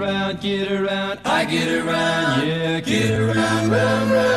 around, round, get around, I get around, yeah, get around, round, round,